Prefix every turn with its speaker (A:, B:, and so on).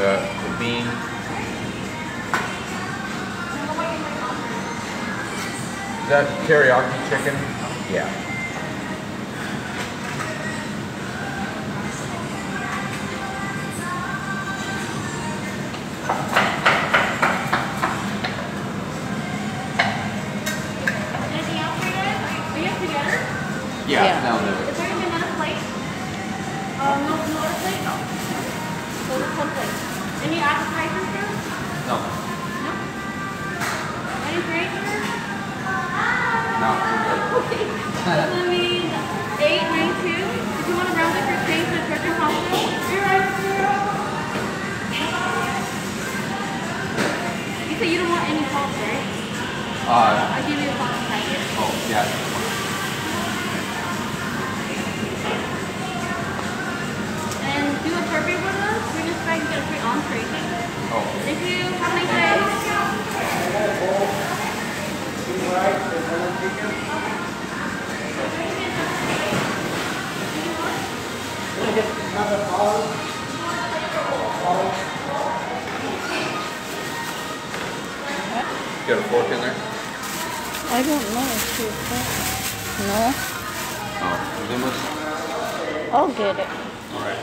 A: the, the bean. Is that teriyaki chicken? Yeah.
B: Anything else for you guys? Are you, are you guys together?
A: Yeah,
C: Yeah.
A: that'll do
B: Is
A: it.
B: there gonna be another plate? Um, no, no other plate? No. So just one plate. Any appetizers, sir?
A: No.
B: No? Any drinks, sir?
A: No.
B: Okay. That's gonna eight ninety-two. If you wanna round up your change to Children's Hospital, you're right. You said you don't want any salt, right?
A: Uh,
B: I'll give you a salt packet.
A: oh, yeah.
B: Thank you. Have a nice day.
A: got a fork in there?
C: I don't know if she's No?
A: Oh, Zima's?
C: I'll get it.
A: All right.